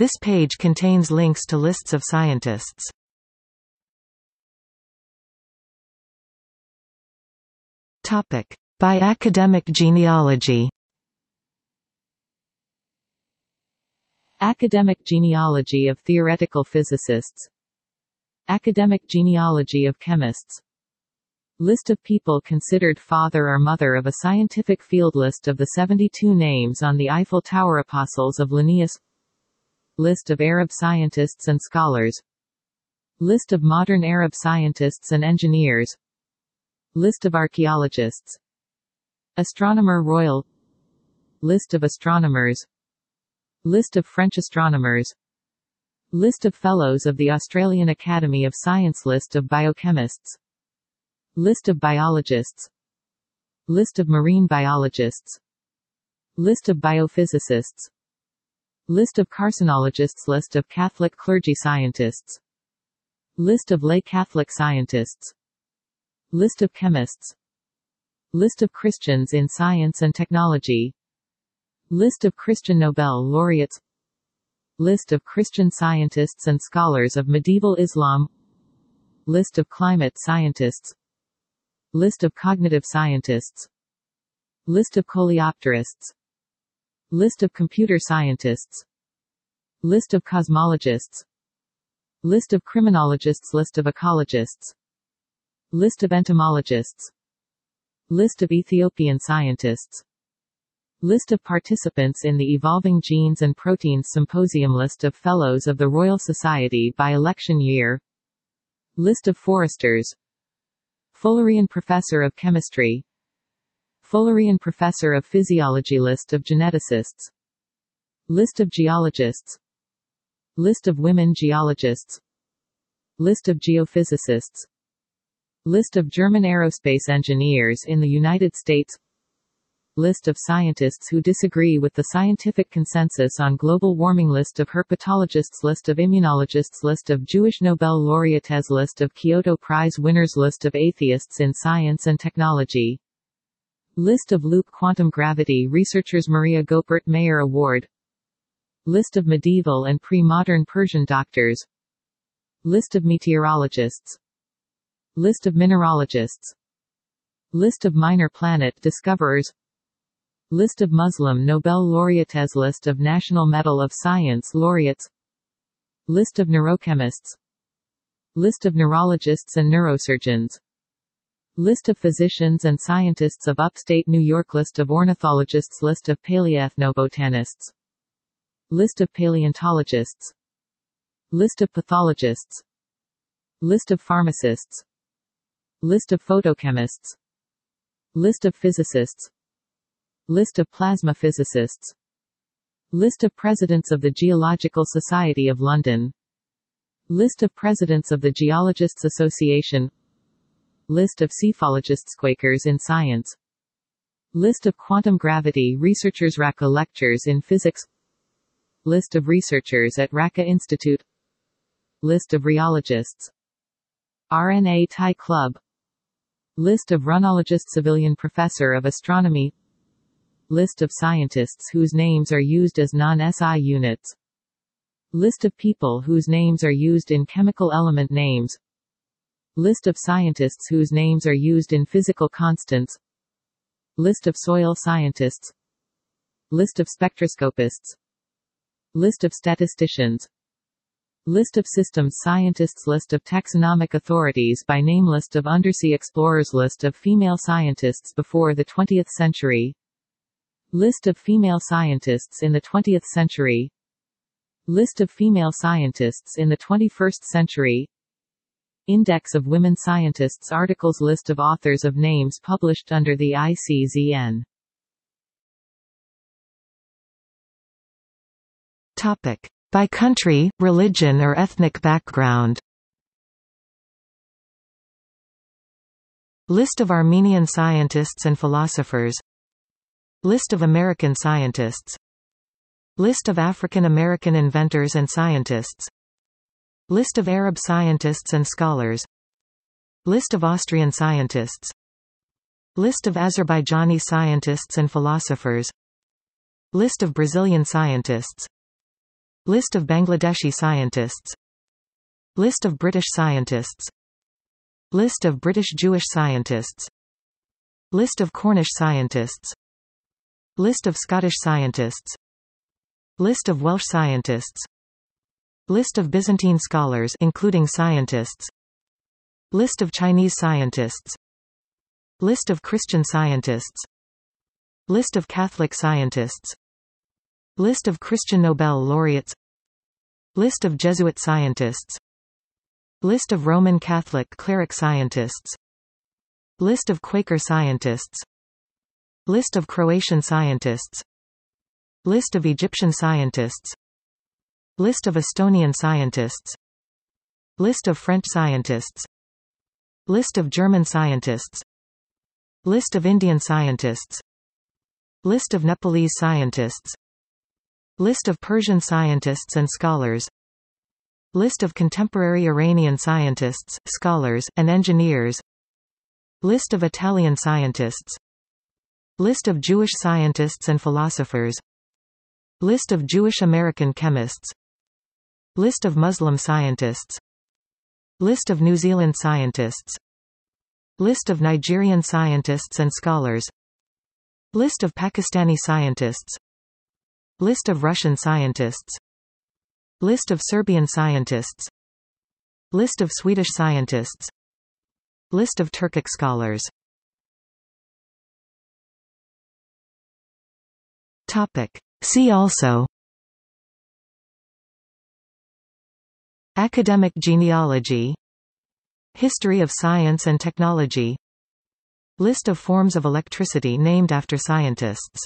This page contains links to lists of scientists. Topic. By academic genealogy Academic genealogy of theoretical physicists Academic genealogy of chemists List of people considered father or mother of a scientific field List of the 72 names on the Eiffel Tower Apostles of Linnaeus List of Arab scientists and scholars. List of modern Arab scientists and engineers. List of archaeologists. Astronomer Royal. List of astronomers. List of French astronomers. List of Fellows of the Australian Academy of Science List of biochemists. List of biologists. List of marine biologists. List of biophysicists List of carcinologists List of Catholic clergy scientists List of lay Catholic scientists List of chemists List of Christians in science and technology List of Christian Nobel laureates List of Christian scientists and scholars of medieval Islam List of climate scientists List of cognitive scientists List of coleopterists List of computer scientists. List of cosmologists. List of criminologists. List of ecologists. List of entomologists. List of Ethiopian scientists. List of participants in the Evolving Genes and Proteins Symposium. List of Fellows of the Royal Society by election year. List of foresters. Fullerian Professor of Chemistry Fullerian Professor of Physiology List of geneticists. List of geologists. List of women geologists. List of geophysicists. List of German aerospace engineers in the United States. List of scientists who disagree with the scientific consensus on global warming List of herpetologists List of immunologists List of Jewish Nobel laureates List of Kyoto Prize winners List of atheists in science and technology List of loop quantum gravity researchers Maria Goeppert Mayer Award. List of medieval and pre-modern Persian doctors. List of meteorologists. List of mineralogists. List of minor planet discoverers. List of Muslim Nobel laureates List of National Medal of Science laureates. List of neurochemists. List of neurologists and neurosurgeons List of physicians and scientists of upstate New York List of ornithologists List of paleoethnobotanists List of paleontologists List of pathologists List of pharmacists List of photochemists List of physicists List of plasma physicists List of Presidents of the Geological Society of London List of Presidents of the Geologists Association List of Psephologists Quakers in Science. List of Quantum Gravity Researchers Racah Lectures in Physics. List of researchers at Racah Institute. List of rheologists. RNA Tie Club. List of Runologists Savilian Professor of Astronomy. List of scientists whose names are used as non-SI units. List of people whose names are used in chemical element names List of scientists whose names are used in physical constants List of soil scientists List of spectroscopists List of statisticians List of systems scientists List of taxonomic authorities by name List of undersea explorers List of female scientists before the 20th century List of female scientists in the 20th century List of female scientists in the 21st century Index of women scientists Articles List of authors of names published under the ICZN Topic. By country, religion or ethnic background? List of Armenian scientists and philosophers. List of American scientists. List of African American inventors and scientists List of Arab scientists and scholars List of Austrian scientists List of Azerbaijani scientists and philosophers List of Brazilian scientists List of Bangladeshi scientists List of British scientists List of British Jewish scientists List of Cornish scientists List of Scottish scientists List of Welsh scientists List of Byzantine scholars including scientists List of Chinese scientists List of Christian scientists List of Catholic scientists List of Christian Nobel laureates List of Jesuit scientists List of Roman Catholic cleric scientists List of Quaker scientists List of Croatian scientists List of Egyptian scientists List of Estonian scientists List of French scientists List of German scientists List of Indian scientists List of Nepalese scientists List of Persian scientists and scholars List of contemporary Iranian scientists, scholars, and engineers List of Italian scientists List of Jewish scientists and philosophers List of Jewish American chemists List of Muslim scientists. List of New Zealand scientists. List of Nigerian scientists and scholars. List of Pakistani scientists. List of Russian scientists. List of Serbian scientists. List of Swedish scientists. List of Turkic scholars. Topic. See also Academic genealogy History of science and technology List of forms of electricity named after scientists